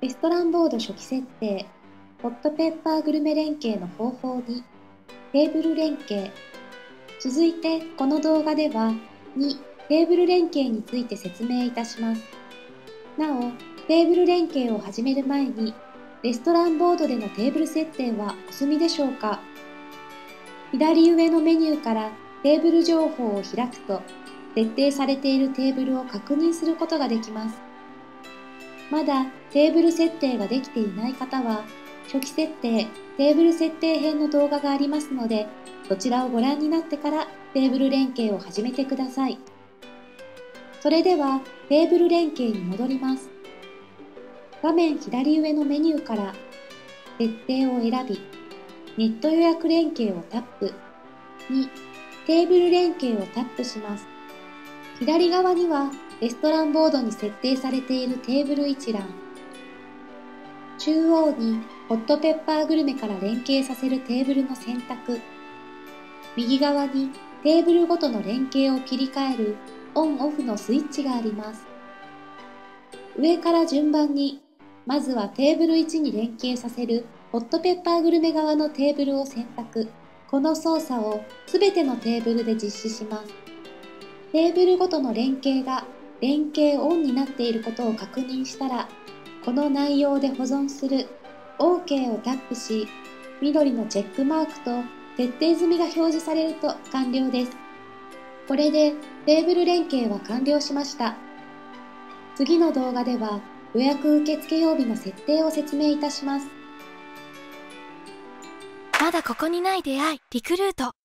レストランボード初期設定、ホットペッパーグルメ連携の方法2、テーブル連携。続いて、この動画では、2、テーブル連携について説明いたします。なお、テーブル連携を始める前に、レストランボードでのテーブル設定はお済みでしょうか左上のメニューからテーブル情報を開くと、設定されているテーブルを確認することができます。まだテーブル設定ができていない方は、初期設定、テーブル設定編の動画がありますので、そちらをご覧になってからテーブル連携を始めてください。それではテーブル連携に戻ります。画面左上のメニューから設定を選び、ネット予約連携をタップ。2、テーブル連携をタップします。左側にはレストランボードに設定されているテーブル一覧。中央にホットペッパーグルメから連携させるテーブルの選択。右側にテーブルごとの連携を切り替えるオンオフのスイッチがあります。上から順番に、まずはテーブル1に連携させるホットペッパーグルメ側のテーブルを選択。この操作をすべてのテーブルで実施します。テーブルごとの連携が連携オンになっていることを確認したら、この内容で保存する OK をタップし、緑のチェックマークと設定済みが表示されると完了です。これでテーブル連携は完了しました。次の動画では予約受付曜日の設定を説明いたします。まだここにない出会い、リクルート。